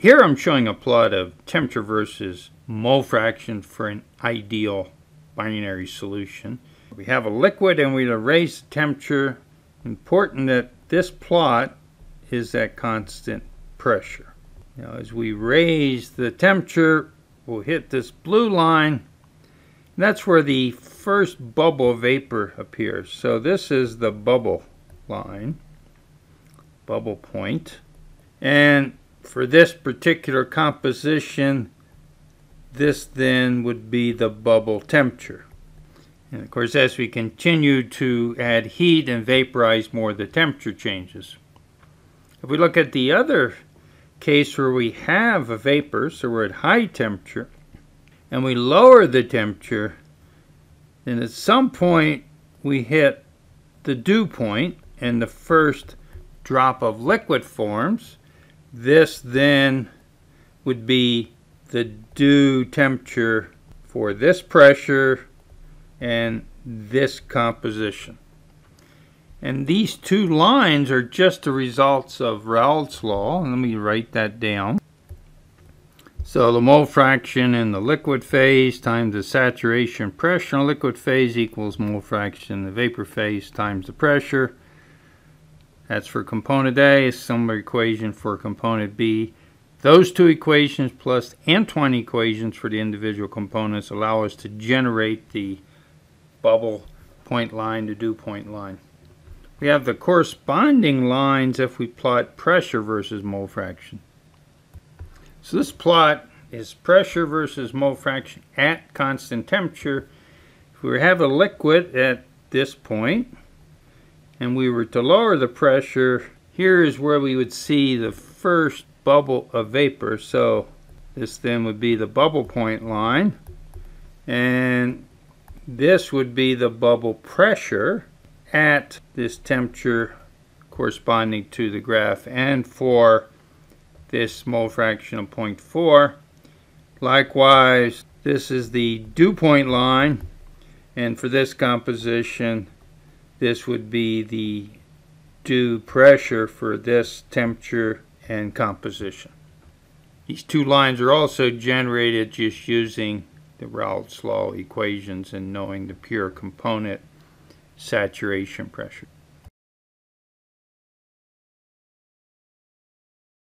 Here I'm showing a plot of temperature versus mole fraction for an ideal binary solution. We have a liquid and we raise the temperature. Important that this plot is at constant pressure. Now as we raise the temperature, we'll hit this blue line. That's where the first bubble vapor appears. So this is the bubble line, bubble point. And for this particular composition, this then would be the bubble temperature. And of course, as we continue to add heat and vaporize more, the temperature changes. If we look at the other case where we have a vapor, so we're at high temperature, and we lower the temperature, then at some point we hit the dew point and the first drop of liquid forms. This then would be the dew temperature for this pressure and this composition. And these two lines are just the results of Raoult's law. Let me write that down. So the mole fraction in the liquid phase times the saturation pressure in the liquid phase equals mole fraction in the vapor phase times the pressure. That's for component A. A similar equation for component B. Those two equations plus Antoine equations for the individual components allow us to generate the bubble point line to dew point line. We have the corresponding lines if we plot pressure versus mole fraction. So this plot is pressure versus mole fraction at constant temperature. If we have a liquid at this point and we were to lower the pressure, here is where we would see the first bubble of vapor. So this then would be the bubble point line and this would be the bubble pressure at this temperature corresponding to the graph and for this mole fraction of 0.4 likewise this is the dew point line and for this composition this would be the dew pressure for this temperature and composition these two lines are also generated just using the Raoult's law equations and knowing the pure component saturation pressure.